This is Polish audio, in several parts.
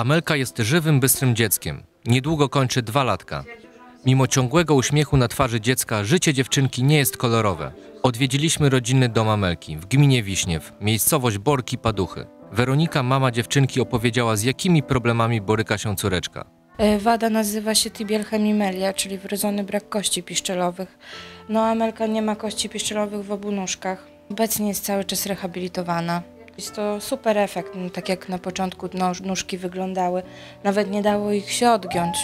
Amelka jest żywym, bystrym dzieckiem. Niedługo kończy dwa latka. Mimo ciągłego uśmiechu na twarzy dziecka, życie dziewczynki nie jest kolorowe. Odwiedziliśmy rodzinny dom Amelki w gminie Wiśniew, miejscowość Borki Paduchy. Weronika, mama dziewczynki, opowiedziała, z jakimi problemami boryka się córeczka. E, Wada nazywa się tibial hemimelia, czyli wrodzony brak kości piszczelowych. No Amelka nie ma kości piszczelowych w obu nóżkach. Obecnie jest cały czas rehabilitowana. Jest to super efekt, no, tak jak na początku nóż, nóżki wyglądały. Nawet nie dało ich się odgiąć.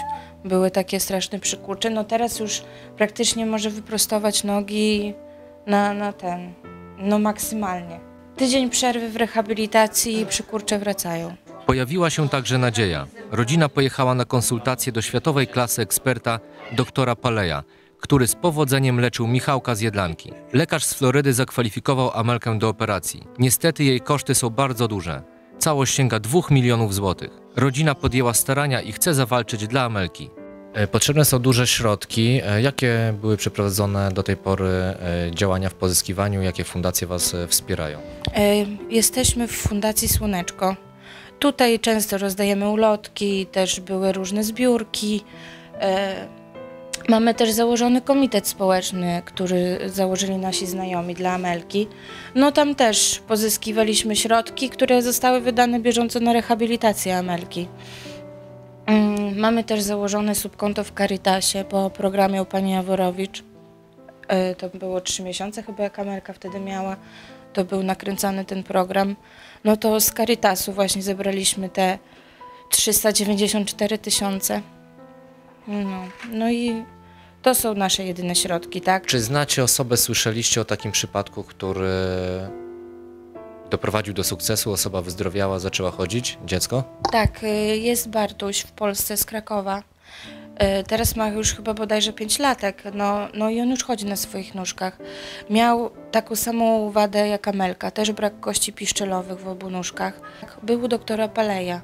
Były takie straszne przykurcze. No teraz już praktycznie może wyprostować nogi na, na ten, no maksymalnie. Tydzień przerwy w rehabilitacji i przykurcze wracają. Pojawiła się także nadzieja. Rodzina pojechała na konsultacje do światowej klasy eksperta doktora Paleja, który z powodzeniem leczył Michałka z Jedlanki. Lekarz z Florydy zakwalifikował Amelkę do operacji. Niestety jej koszty są bardzo duże. Całość sięga 2 milionów złotych. Rodzina podjęła starania i chce zawalczyć dla Amelki. E, Potrzebne są duże środki. E, Jakie były przeprowadzone do tej pory e, działania w pozyskiwaniu? Jakie fundacje Was wspierają? Jesteśmy w Fundacji Słoneczko. Tutaj często rozdajemy ulotki, też były różne zbiórki. Mamy też założony komitet społeczny, który założyli nasi znajomi dla Amelki. No tam też pozyskiwaliśmy środki, które zostały wydane bieżąco na rehabilitację Amelki. Mm, Mamy też założone subkonto w Caritasie po programie u pani Jaworowicz. E, To było trzy miesiące chyba, jak Amelka wtedy miała. To był nakręcany ten program. No to z Caritasu właśnie zebraliśmy te 394 tysiące. No, no i to są nasze jedyne środki, tak? Czy znacie osobę, słyszeliście o takim przypadku, który doprowadził do sukcesu? Osoba wyzdrowiała, zaczęła chodzić? Dziecko? Tak, y, jest Bartuś w Polsce z Krakowa. Y, Teraz ma już chyba bodajże 5 latek, no, no i on już chodzi na swoich nóżkach. Miał taką samą wadę jak Amelka, też brak kości piszczelowych w obu nóżkach. Był u doktora Paleja.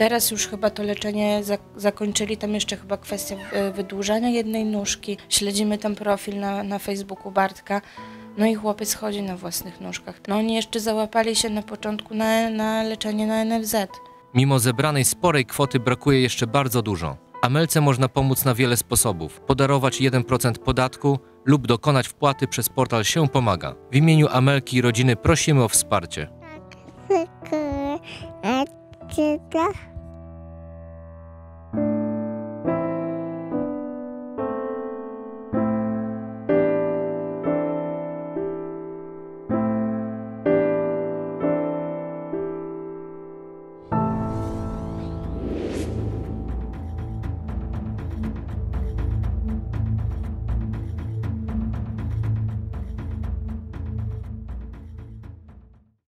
Teraz już chyba to leczenie za- zakończyli, tam jeszcze chyba kwestia y, wydłużania jednej nóżki. Śledzimy tam profil na, na Facebooku Bartka. No i chłopiec chodzi na własnych nóżkach. No oni jeszcze załapali się na początku na, na leczenie na NFZ. Mimo zebranej sporej kwoty brakuje jeszcze bardzo dużo. Amelce można pomóc na wiele sposobów. Podarować 1% podatku lub dokonać wpłaty przez portal się pomaga. W imieniu Amelki i rodziny prosimy o wsparcie.